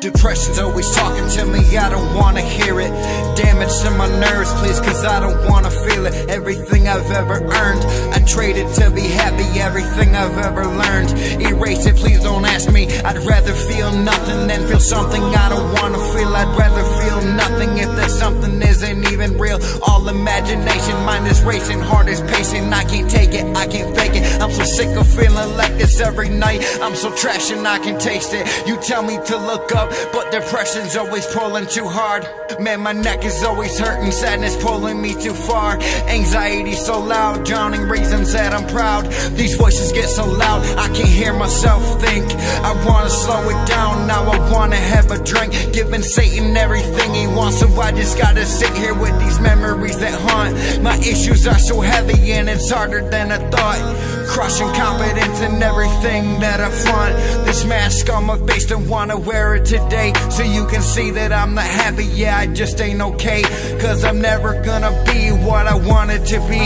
depression's always talking to me, I don't wanna hear it. Damage to my nerves, please, cause I don't wanna feel it. Everything I've ever earned, I traded to be happy. Everything I've ever learned, erase it, please don't ask me. I'd rather feel nothing than feel something I don't wanna feel. I'd rather feel nothing if that something isn't even real. All imagination, mind is racing, heart is pacing. I can't take it, I can't fake it. I'm so sick of feeling like this every night. I'm so trash and I can taste it. You tell me to look up, but depression's always pulling too hard. Man, my neck is always hurting, sadness pulling me too far. Anxiety so loud, drowning reasons that I'm proud. These voices get so loud, I can't hear myself think. I wanna slow it down, now I wanna have a drink. Giving Satan everything he wants, so I just gotta sit here with these memories that haunt. My issues are so heavy and it's harder than I thought. Crushing confidence in everything that I flaunt. This mask on my face, don't wanna wear it today. So you can see that I'm not happy, yeah, I just ain't okay. Cause I'm never gonna be what I wanted to be.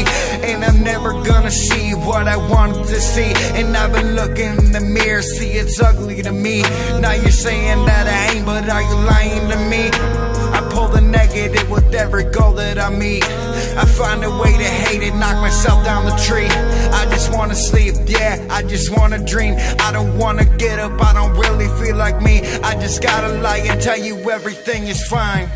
And I'm never gonna see what I wanted to see. And I've been looking in the mirror, see it's ugly to me. Now you're saying that I ain't, but are you lying to me? I pull the negative with every goal that I meet. I find a way to hate it, knock myself down the tree. I just wanna sleep, yeah, I just wanna dream. I don't wanna get up, I don't really feel like me. I just gotta lie and tell you everything is fine.